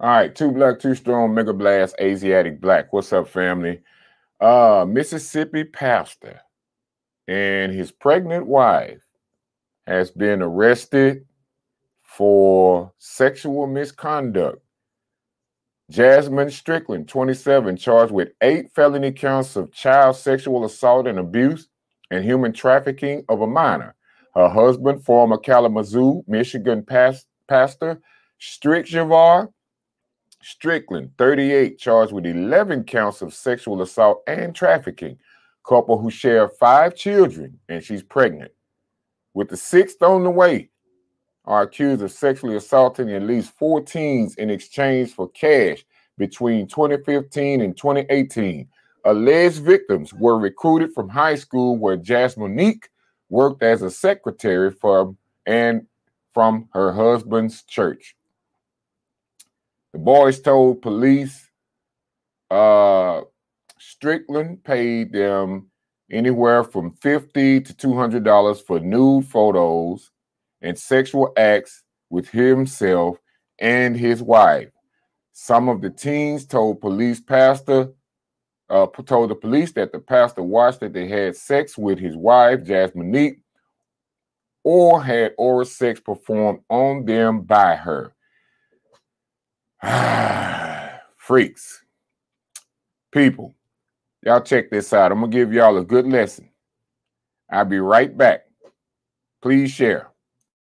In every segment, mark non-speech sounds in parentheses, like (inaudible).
All right, two black, two strong, mega blast, Asiatic black. What's up, family? Uh, Mississippi pastor and his pregnant wife has been arrested for sexual misconduct. Jasmine Strickland, 27, charged with eight felony counts of child sexual assault and abuse and human trafficking of a minor. Her husband, former Kalamazoo, Michigan past, pastor Stricjavvar, Strickland, 38, charged with 11 counts of sexual assault and trafficking. Couple who share five children, and she's pregnant. With the sixth on the way, are accused of sexually assaulting at least four teens in exchange for cash between 2015 and 2018. Alleged victims were recruited from high school where Jazmonique worked as a secretary for and from her husband's church. The boys told police uh, Strickland paid them anywhere from fifty to two hundred dollars for nude photos and sexual acts with himself and his wife. Some of the teens told police pastor uh, told the police that the pastor watched that they had sex with his wife Jazmonique or had oral sex performed on them by her. (sighs) Freaks. People, y'all check this out. I'm going to give y'all a good lesson. I'll be right back. Please share.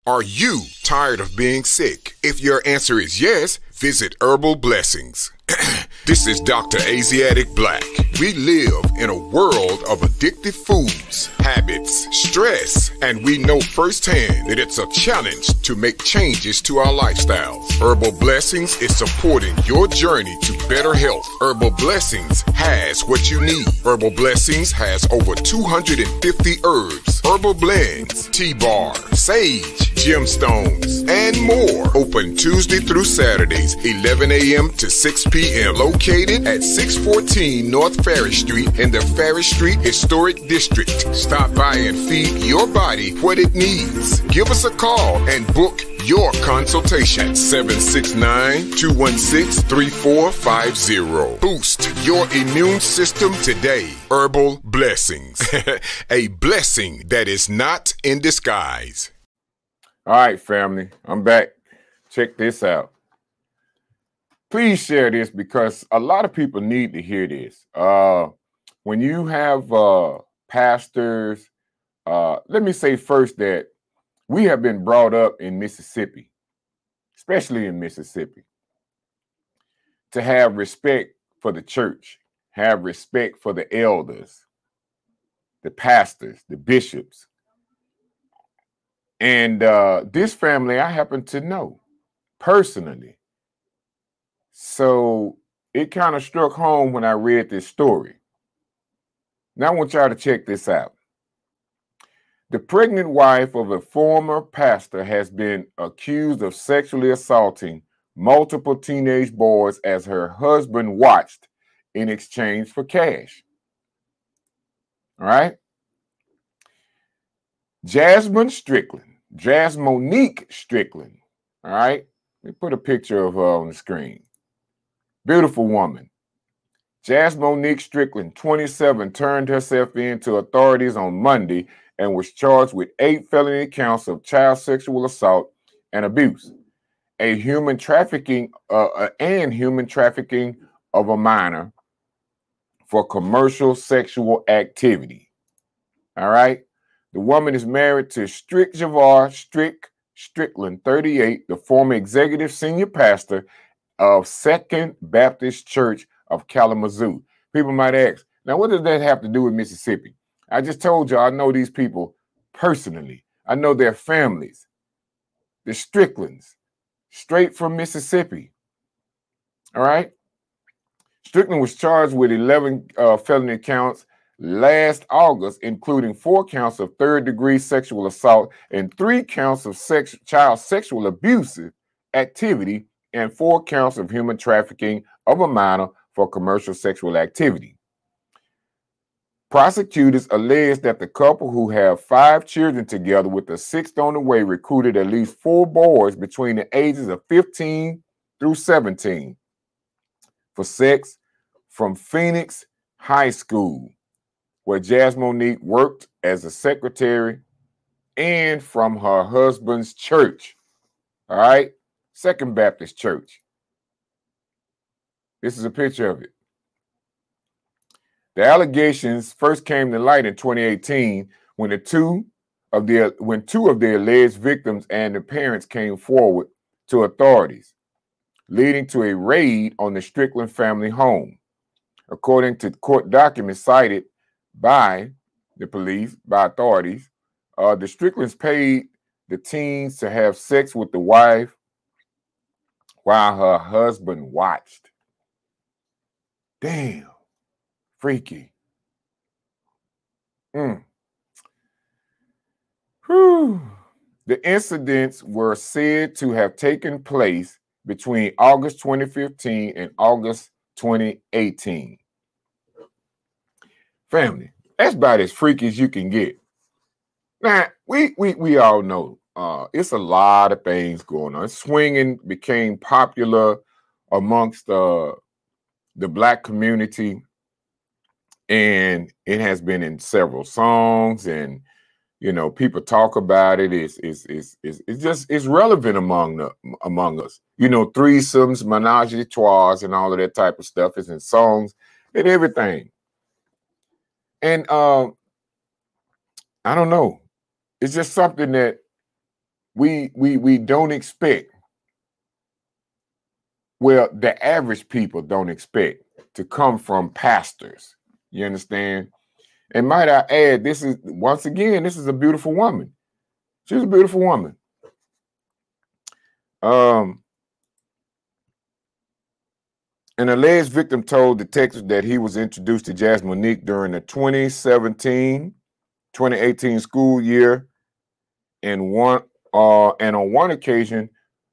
Are you tired of being sick? If your answer is yes, visit Herbal Blessings. (clears throat) this is Dr. Asiatic Black. We live in a world of addictive foods, habits, stress, and we know firsthand that it's a challenge to make changes to our lifestyles. Herbal Blessings is supporting your journey to better health. Herbal Blessings has what you need. Herbal Blessings has over 250 herbs, herbal blends, tea bar, sage, gemstones, and more. Open Tuesday through Saturdays, 11 a.m. to 6 p.m. Located at 614 North Farish Street in the Farish Street Historic District. Stop by and feed your body what it needs. Give us a call and book your consultation at 769-216-3450. Boost your immune system today. Herbal Blessings. (laughs) a blessing that is not in disguise. All right, family, I'm back. Check this out. Please share this because a lot of people need to hear this. Uh, when you have uh, pastors, uh, let me say first that we have been brought up in Mississippi, especially in Mississippi, to have respect for the church, have respect for the elders, the pastors, the bishops, and uh, this family I happen to know personally. So it kind of struck home when I read this story. Now I want y'all to check this out. The pregnant wife of a former pastor has been accused of sexually assaulting multiple teenage boys as her husband watched in exchange for cash. All right. Jasmine Strickland, Jazmonique Strickland. All right. Let me put a picture of her on the screen. Beautiful woman. Jazmonique Strickland, 27, turned herself in to authorities on Monday and was charged with eight felony counts of child sexual assault and abuse, a human trafficking uh, uh and human trafficking of a minor for commercial sexual activity. All right. The woman is married to Stricjavvar Strick Strickland, 38, the former executive senior pastor of Second Baptist Church of Kalamazoo. People might ask, now what does that have to do with Mississippi? I just told you I know these people personally. I know their families. The Stricklands, straight from Mississippi. All right. Strickland was charged with 11 uh, felony counts last August, including four counts of third degree sexual assault and three counts of sex, child sexual abusive activity and four counts of human trafficking of a minor for commercial sexual activity. Prosecutors allege that the couple, who have five children together with a sixth on the way, recruited at least four boys between the ages of 15 through 17 for sex from Phoenix High School, where Jazmonique worked as a secretary, and from her husband's church. All right, Second Baptist Church. This is a picture of it. The allegations first came to light in 2018 when the two of the when two of the alleged victims and the parents came forward to authorities, leading to a raid on the Strickland family home. According to court documents cited by the police, by authorities, uh, the Stricklands paid the teens to have sex with the wife while her husband watched. Damn, freaky. Mm. Whew. The incidents were said to have taken place between August 2015 and August 2018. Family, that's about as freaky as you can get. Now, we we we all know uh, it's a lot of things going on. Swinging became popular amongst uh, the black community, and it has been in several songs and you know people talk about it. It's it's it's it's, it's just it's relevant among the among us. You know threesomes menage a trois and all of that type of stuff is in songs and everything. And um i don't know. It's just something that we we we don't expect well the average people don't expect to come from pastors you understand and might I add, this is once again, this is a beautiful woman. She's a beautiful woman. Um, an alleged victim told detectives that he was introduced to Jazmonique during the 2017 2018 school year and one uh and on one occasion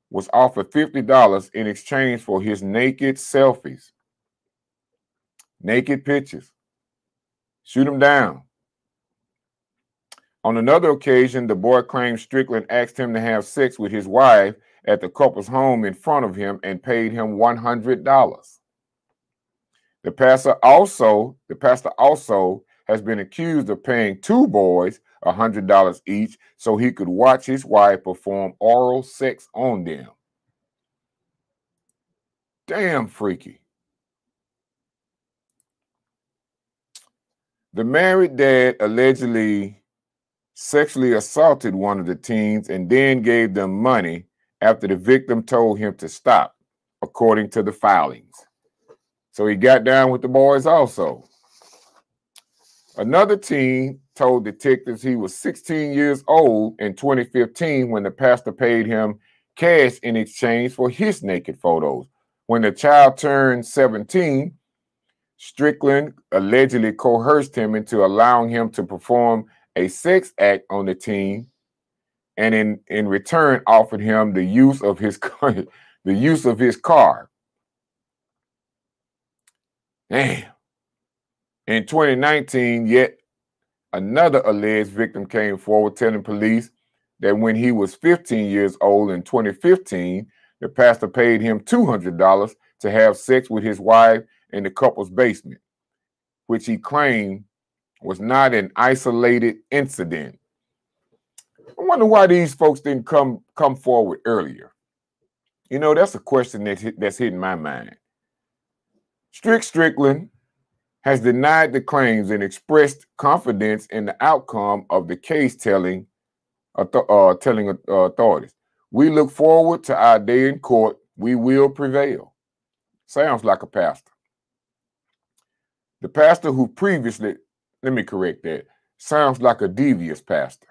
was offered $50 in exchange for his naked selfies naked pictures Shoot him down. On another occasion, the boy claimed Strickland asked him to have sex with his wife at the couple's home in front of him and paid him $100. The pastor also, the pastor also has been accused of paying two boys $100 each so he could watch his wife perform oral sex on them. Damn freaky. The married dad allegedly sexually assaulted one of the teens and then gave them money after the victim told him to stop, according to the filings. So he got down with the boys also. Another teen told detectives he was 16 years old in 2015 when the pastor paid him cash in exchange for his naked photos. When the child turned 17, Strickland allegedly coerced him into allowing him to perform a sex act on the team and in, in return offered him the use of his (laughs) car, the use of his car. Damn. In 2019, yet another alleged victim came forward telling police that when he was 15 years old in 2015, the pastor paid him $200 to have sex with his wife in the couple's basement, which he claimed was not an isolated incident. I wonder why these folks didn't come come forward earlier. You know, that's a question that's that's hitting my mind. Strick Strickland has denied the claims and expressed confidence in the outcome of the case, telling uh, telling uh, authorities, "We look forward to our day in court. We will prevail." Sounds like a pastor. The pastor who previously, let me correct that, sounds like a devious pastor.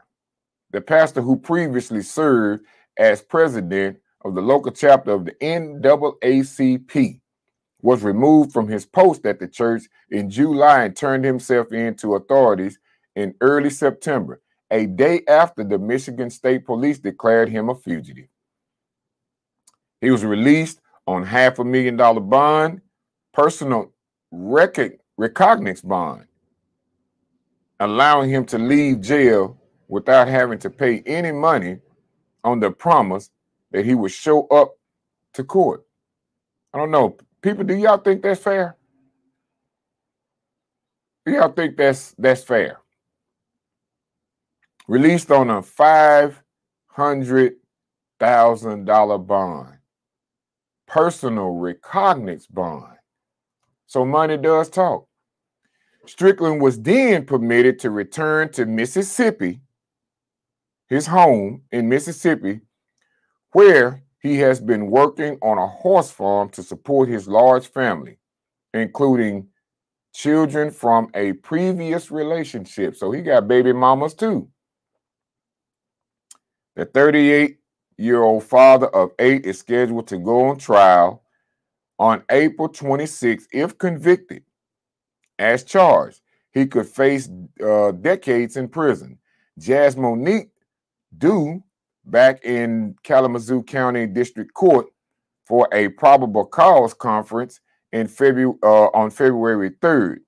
The pastor who previously served as president of the local chapter of the NAACP was removed from his post at the church in July and turned himself in to authorities in early September, a day after the Michigan State Police declared him a fugitive. He was released on half a million dollar bond, personal recognizance bond, allowing him to leave jail without having to pay any money on the promise that he would show up to court. I don't know. People, do y'all think that's fair? Do y'all think that's that's fair? Released on a five hundred thousand dollar bond, personal recognizance bond. So money does talk. Strickland was then permitted to return to Mississippi, his home in Mississippi, where he has been working on a horse farm to support his large family, including children from a previous relationship. So he got baby mamas too. The 38 year old father of eight is scheduled to go on trial on April 26 if convicted as charged. He could face uh, decades in prison. Jazmonique back in Kalamazoo County District Court for a probable cause conference in February uh, on February 3rd.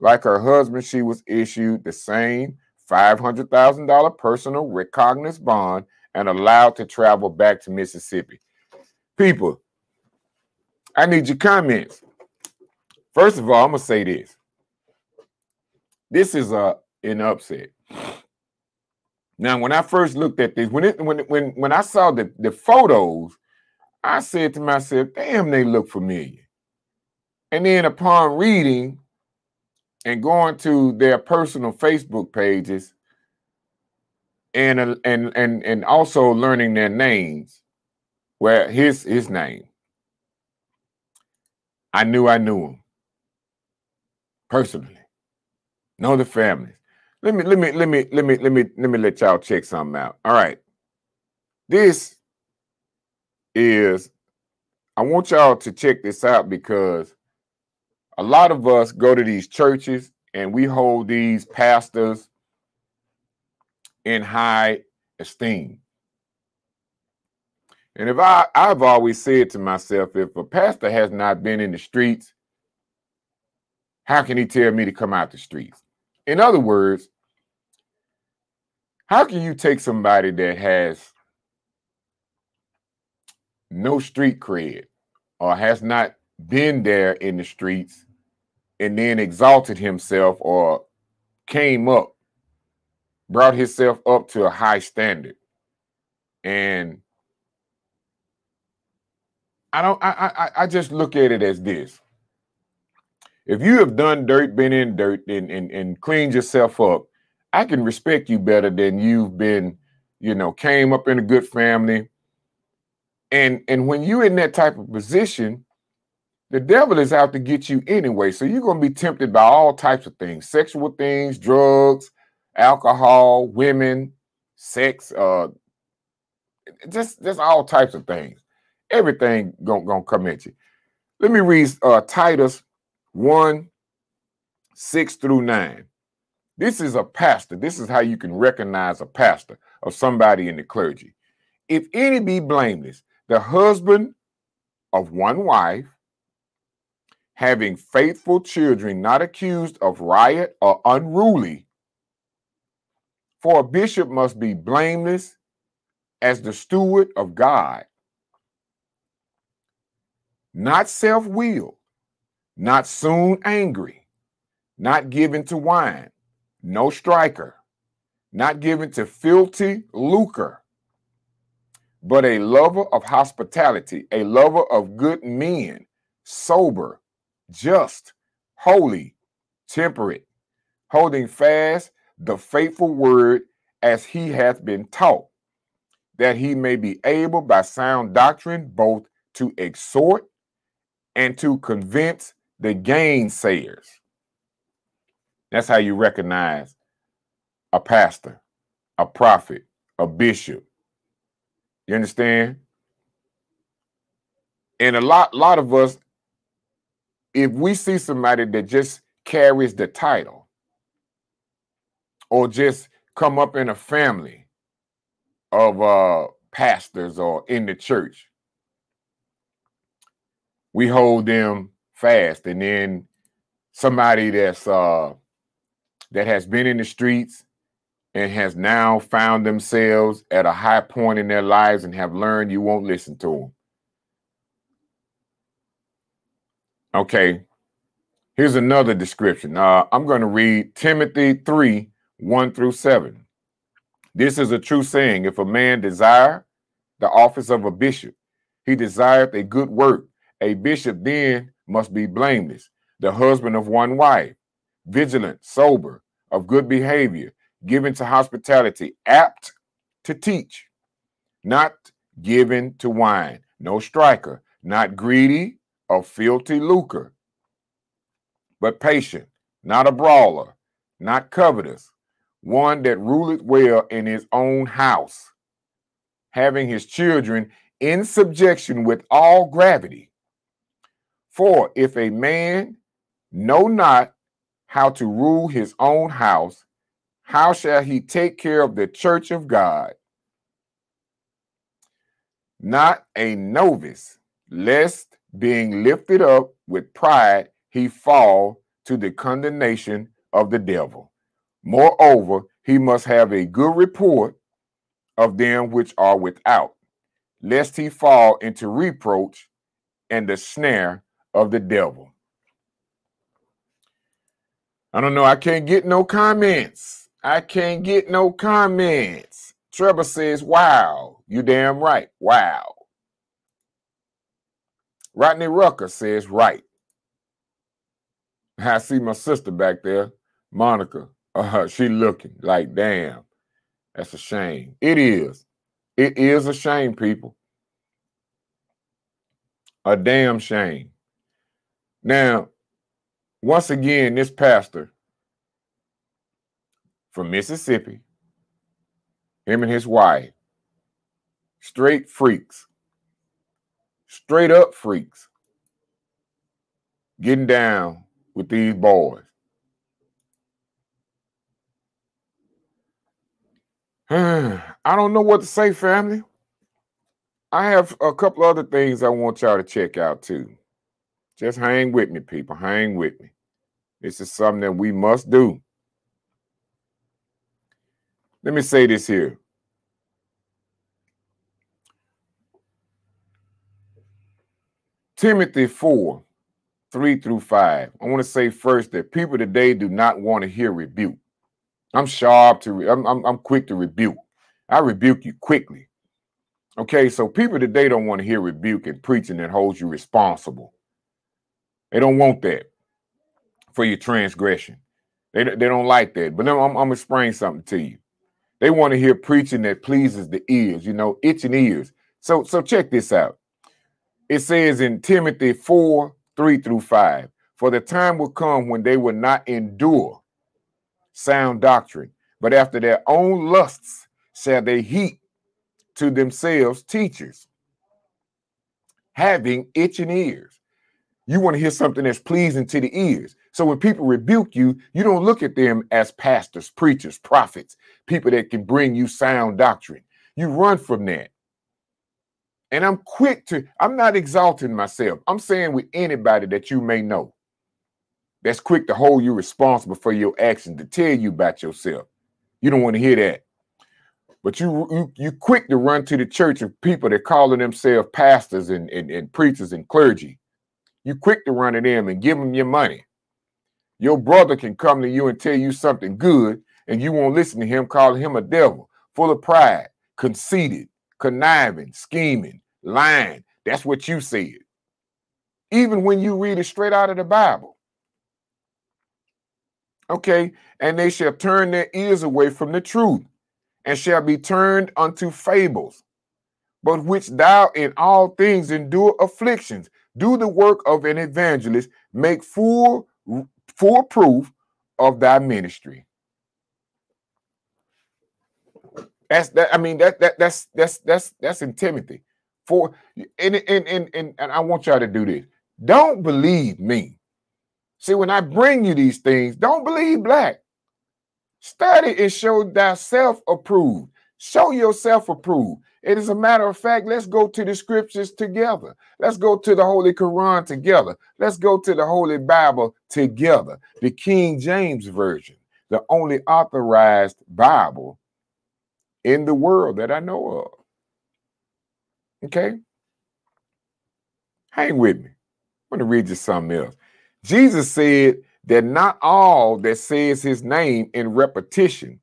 Like her husband, she was issued the same $500,000 personal recognizance bond and allowed to travel back to Mississippi. People, I need your comments. First of all, I'm gonna say this. This is a an upset. Now, when I first looked at this, when it when when when I saw the, the photos, I said to myself, damn, they look familiar. And then upon reading and going to their personal Facebook pages and uh, and and and also learning their names, well, his his name, I knew I knew him personally. Know the families. Let me let me let me let me let me let me let y'all check something out. All right. This is I want y'all to check this out because a lot of us go to these churches and we hold these pastors in high esteem. And if I I've always said to myself if a pastor has not been in the streets how can he tell me to come out the streets? In other words, how can you take somebody that has no street cred or has not been there in the streets and then exalted himself or came up, brought himself up to a high standard? And I don't I I I just look at it as this. If you have done dirt, been in dirt, and, and, and cleaned yourself up, I can respect you better than you've been, you know, came up in a good family. And and when you're in that type of position, the devil is out to get you anyway. So you're gonna be tempted by all types of things, sexual things, drugs, alcohol, women, sex, uh just just all types of things. Everything gonna, gonna come at you. Let me read uh Titus 1 6 through 9. This is a pastor. This is how you can recognize a pastor or somebody in the clergy. If any be blameless, the husband of one wife, having faithful children, not accused of riot or unruly. For a bishop must be blameless as the steward of God, not self willed not soon angry, not given to wine, no striker, not given to filthy lucre, but a lover of hospitality, a lover of good men, sober, just, holy, temperate, holding fast the faithful word as he hath been taught, that he may be able by sound doctrine both to exhort and to convince the gainsayers. That's how you recognize a pastor, a prophet, a bishop. You understand? And a lot, lot of us, if we see somebody that just carries the title or just come up in a family of uh pastors or in the church, we hold them fast. And then somebody that's uh that has been in the streets and has now found themselves at a high point in their lives and have learned you won't listen to them. Okay. Here's another description. Uh, I'm going to read Timothy 3 1 through 7. This is a true saying. If a man desire the office of a bishop, he desireth a good work. A bishop then must be blameless, the husband of one wife, vigilant, sober, of good behavior, given to hospitality, apt to teach, not given to wine, no striker, not greedy of filthy lucre, but patient, not a brawler, not covetous, one that ruleth well in his own house, having his children in subjection with all gravity. For if a man know not how to rule his own house, how shall he take care of the church of God? Not a novice, lest being lifted up with pride, he fall to the condemnation of the devil. Moreover, he must have a good report of them which are without, lest he fall into reproach and the snare of the devil. I don't know. I can't get no comments. I can't get no comments. Trevor says, wow, you damn right. Wow. Rodney Rucker says, right. I see my sister back there, Monica. Uh, she looking like, damn, that's a shame. It is. It is a shame, people. A damn shame. Now, once again, this pastor from Mississippi, him and his wife, straight freaks, straight up freaks, getting down with these boys. (sighs) I don't know what to say, family. I have a couple other things I want y'all to check out too. Just hang with me, people. Hang with me. This is something that we must do. Let me say this here. Timothy 4, 3 through 5. I want to say first that people today do not want to hear rebuke. I'm sharp to, I'm, I'm, I'm quick to rebuke. I rebuke you quickly. Okay, so people today don't want to hear rebuke and preaching that holds you responsible. They don't want that for your transgression. They, they don't like that. But I'm, I'm, I'm going to explain something to you. They want to hear preaching that pleases the ears, you know, itching ears. So, so check this out. It says in Timothy 4 3 through 5 For the time will come when they will not endure sound doctrine, but after their own lusts shall they heap to themselves teachers, having itching ears you want to hear something that's pleasing to the ears. So when people rebuke you, you don't look at them as pastors, preachers, prophets, people that can bring you sound doctrine. You run from that. And I'm quick to, I'm not exalting myself. I'm saying with anybody that you may know that's quick to hold you responsible for your actions, to tell you about yourself. You don't want to hear that. But you you you quick to run to the church of people that calling themselves pastors and, and, and preachers and clergy you quick to run to them and give them your money. Your brother can come to you and tell you something good, and you won't listen to him, calling him a devil, full of pride, conceited, conniving, scheming, lying. That's what you said. Even when you read it straight out of the Bible. Okay, and they shall turn their ears away from the truth and shall be turned unto fables, but which thou in all things endure afflictions do the work of an evangelist, make full, full proof of thy ministry. That's that. I mean that that that's that's that's that's in Timothy. For and and and and, and I want y'all to do this. Don't believe me. See, when I bring you these things, don't believe black. Study and show thyself approved. Show yourself approved. It is a matter of fact, let's go to the scriptures together. Let's go to the Holy Quran together. Let's go to the Holy Bible together. The King James Version, the only authorized Bible in the world that I know of. Okay? Hang with me. I'm going to read you something else. Jesus said that not all that says his name in repetition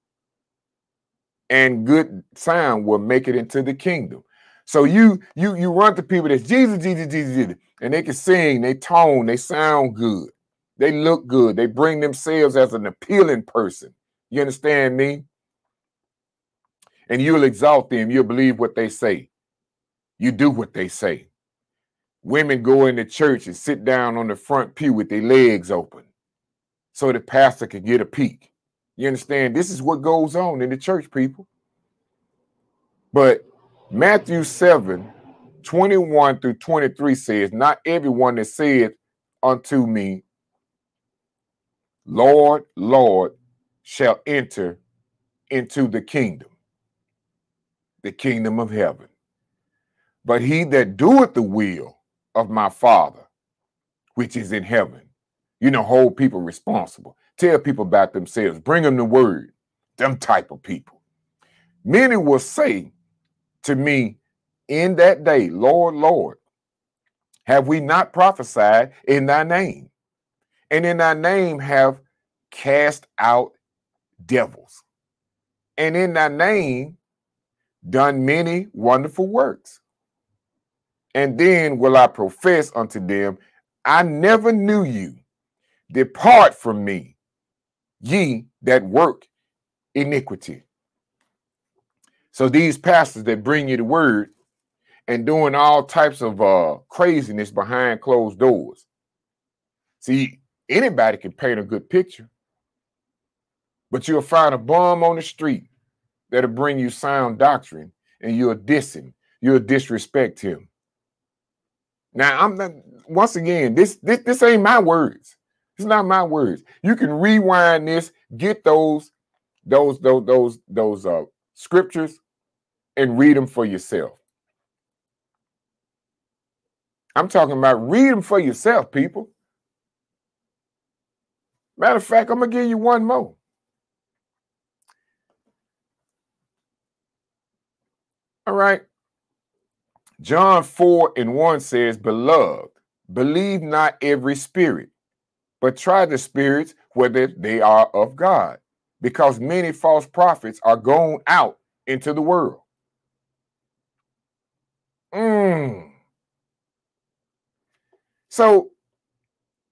and good sound will make it into the kingdom. So you you you run to people that's Jesus, Jesus, Jesus, Jesus, and they can sing, they tone, they sound good, they look good, they bring themselves as an appealing person. You understand me? And you'll exalt them, you'll believe what they say. You do what they say. Women go into church and sit down on the front pew with their legs open so the pastor can get a peek. You understand? This is what goes on in the church, people. But Matthew 7 21 through 23 says, Not everyone that saith unto me, Lord, Lord, shall enter into the kingdom, the kingdom of heaven. But he that doeth the will of my Father, which is in heaven. You know, hold people responsible. Tell people about themselves. Bring them the word. Them type of people. Many will say to me in that day, Lord, Lord, have we not prophesied in thy name? And in thy name have cast out devils. And in thy name done many wonderful works. And then will I profess unto them, I never knew you. Depart from me, ye that work iniquity. So these pastors that bring you the word and doing all types of uh, craziness behind closed doors. See, anybody can paint a good picture, but you'll find a bum on the street that'll bring you sound doctrine and you'll diss him, you'll disrespect him. Now, I'm not, once again, this, this this ain't my words. It's not my words. You can rewind this, get those those those those those uh scriptures and read them for yourself. I'm talking about read them for yourself, people. Matter of fact, I'm gonna give you one more. All right. John 4 and 1 says, Beloved, believe not every spirit, but try the spirits whether they are of God, because many false prophets are going out into the world. Mm. So,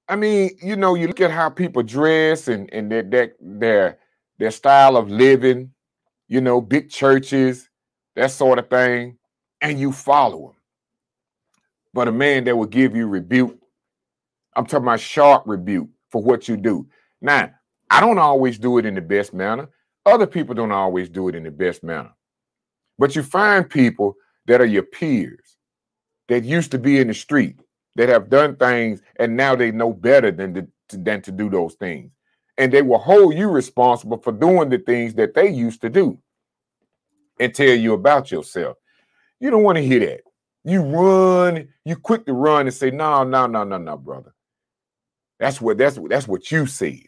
I mean, you know, you look at how people dress and and their their their, their style of living, you know, big churches, that sort of thing and you follow them. But a man that will give you rebuke, I'm talking about sharp rebuke for what you do. Now, I don't always do it in the best manner. Other people don't always do it in the best manner. But you find people that are your peers that used to be in the street that have done things and now they know better than to, than to do those things. And they will hold you responsible for doing the things that they used to do and tell you about yourself. You don't want to hear that. You run, you quick to run and say, no, no, no, no, no, brother. That's what that's that's what you said.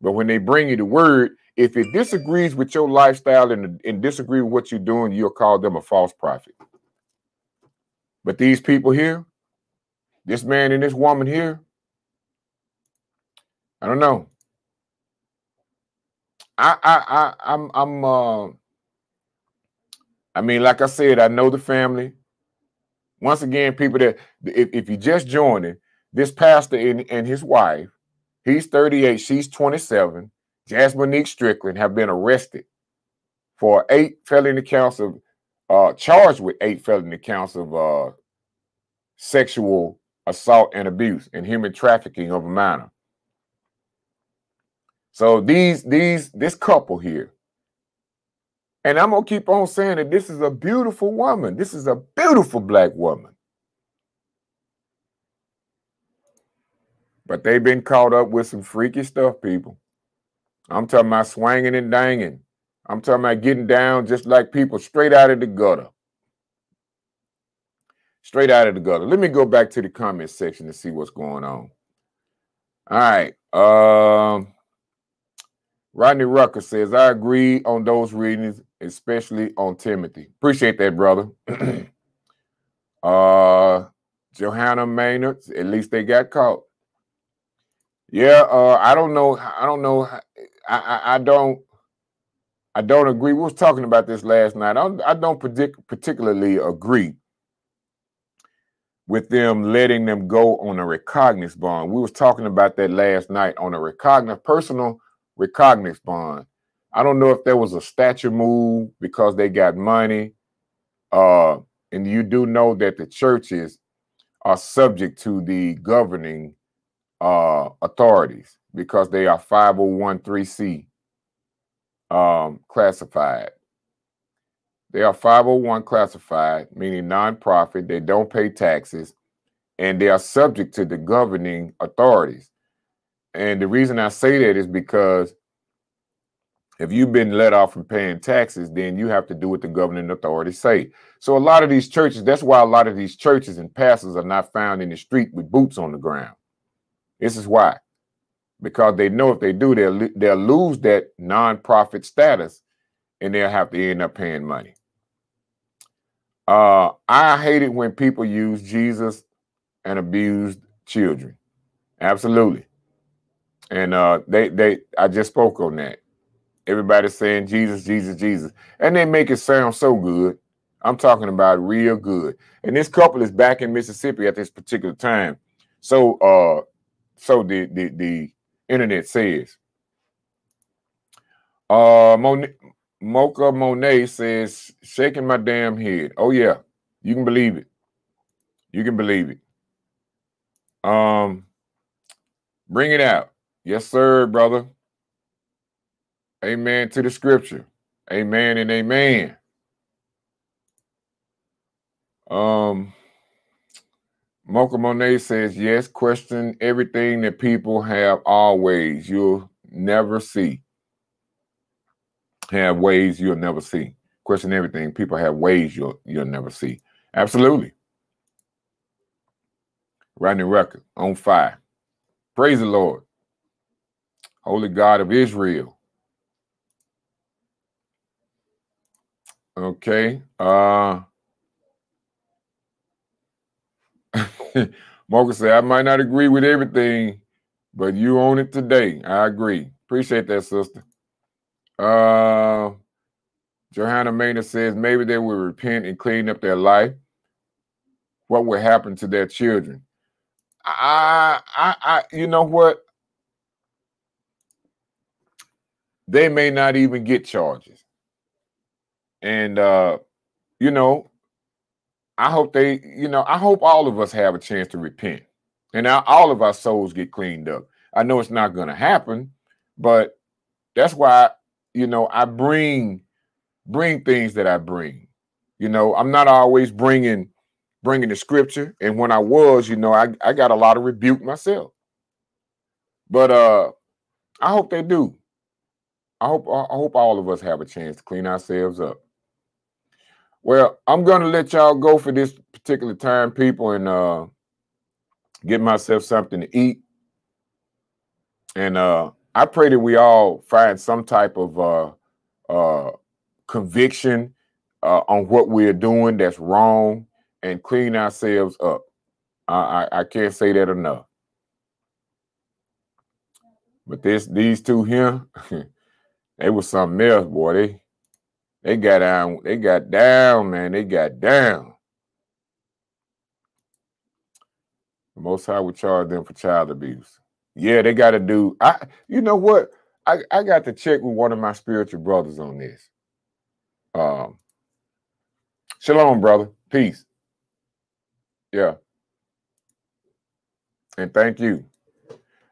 But when they bring you the word, if it disagrees with your lifestyle and, and disagree with what you're doing, you'll call them a false prophet. But these people here, this man and this woman here, I don't know. I I I I'm I'm uh I mean, like I said, I know the family. Once again, people that if, if you just joining, this pastor and, and his wife, he's 38, she's 27, Jasmine Strickland have been arrested for eight felony counts of uh charged with eight felony counts of uh sexual assault and abuse and human trafficking of a minor. So these these this couple here and I'm to keep on saying that this is a beautiful woman. This is a beautiful black woman. But they've been caught up with some freaky stuff, people. I'm talking about swanging and danging. I'm talking about getting down just like people straight out of the gutter. Straight out of the gutter. Let me go back to the comment section to see what's going on. All right. Um, Rodney Rucker says, I agree on those readings especially on Timothy. Appreciate that, brother. (clears throat) uh, Johanna Maynard, at least they got caught. Yeah, uh, I don't know. I don't know. I, I, I don't. I don't agree. We was talking about this last night. I don't, I don't predict, particularly agree with them letting them go on a recognizance bond. We was talking about that last night on a recognizance, personal recognizance bond. I don't know if there was a statue move because they got money. Uh, and you do know that the churches are subject to the governing uh, authorities because they are 501c um, classified. They are 501 classified, meaning nonprofit. They don't pay taxes, and they are subject to the governing authorities. And the reason I say that is because if you've been let off from paying taxes, then you have to do what the governing authorities say. So a lot of these churches, that's why a lot of these churches and pastors are not found in the street with boots on the ground. This is why. Because they know if they do, they'll, they'll lose that nonprofit status and they'll have to end up paying money. Uh, I hate it when people use Jesus and abuse children. Absolutely. And uh, they they I just spoke on that. Everybody's saying Jesus, Jesus, Jesus. And they make it sound so good. I'm talking about real good. And this couple is back in Mississippi at this particular time. So uh so the the, the internet says. Uh Mon- Mocha Monet says, shaking my damn head. Oh yeah, you can believe it. You can believe it. Um, bring it out. Yes, sir, brother. Amen to the scripture. Amen and amen. Um, Mocha Monet says, yes, question everything that people have always. You'll never see. Have ways you'll never see. Question everything. People have ways you'll you'll never see. Absolutely. Writing record on fire. Praise the Lord. Holy God of Israel. Okay. Uh (laughs) Marcus said, I might not agree with everything, but you own it today. I agree. Appreciate that, sister. Uh Johanna Maynard says maybe they will repent and clean up their life. What will happen to their children? I, I, I, you know what? They may not even get charges. And uh, you know, I hope they, you know, I hope all of us have a chance to repent, and now all of our souls get cleaned up. I know it's not going to happen, but that's why, you know, I bring bring things that I bring. You know, I'm not always bringing bringing the scripture, and when I was, you know, I I got a lot of rebuke myself. But uh, I hope they do. I hope I hope all of us have a chance to clean ourselves up. Well, I'm gonna let y'all go for this particular time, people, and uh get myself something to eat. And uh I pray that we all find some type of uh uh conviction uh, on what we're doing that's wrong and clean ourselves up. I, I, I can't say that enough. But this these two here, (laughs) they was something else, boy. They they got down, they got down, man. They got down. The most high would charge them for child abuse. Yeah, they gotta do. I you know what? I, I got to check with one of my spiritual brothers on this. Um, shalom, brother. Peace. Yeah. And thank you.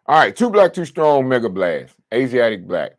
All right, two black, two strong, mega blast, Asiatic black.